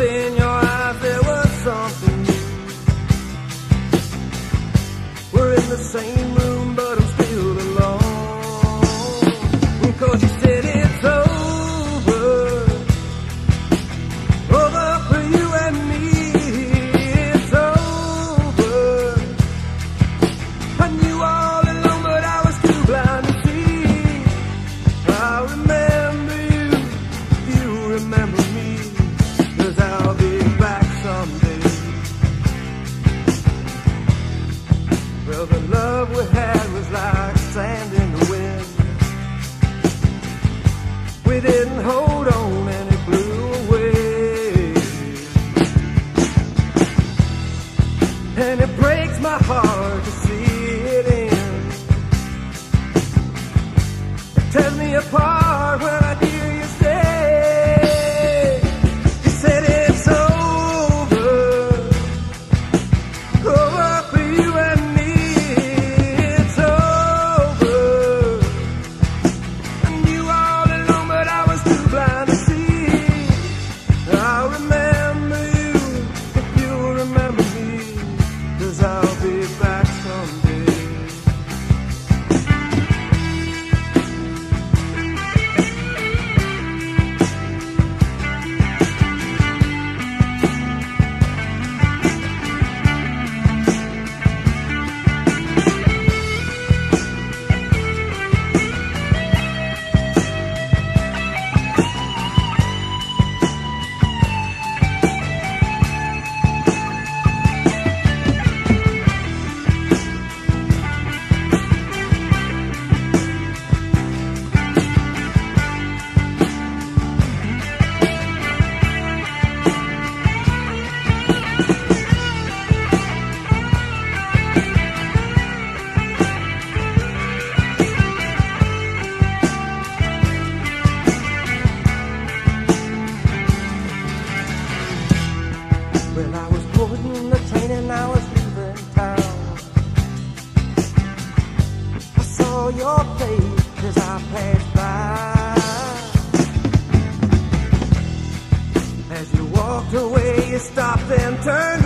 in your eyes, there was something. We're in the same room. Well, the love we had was like sand in the wind. We didn't hold on and it blew away. And it breaks my heart to see it end. It tears me apart when I remember. your face I pass by. As you walked away, you stopped and turned.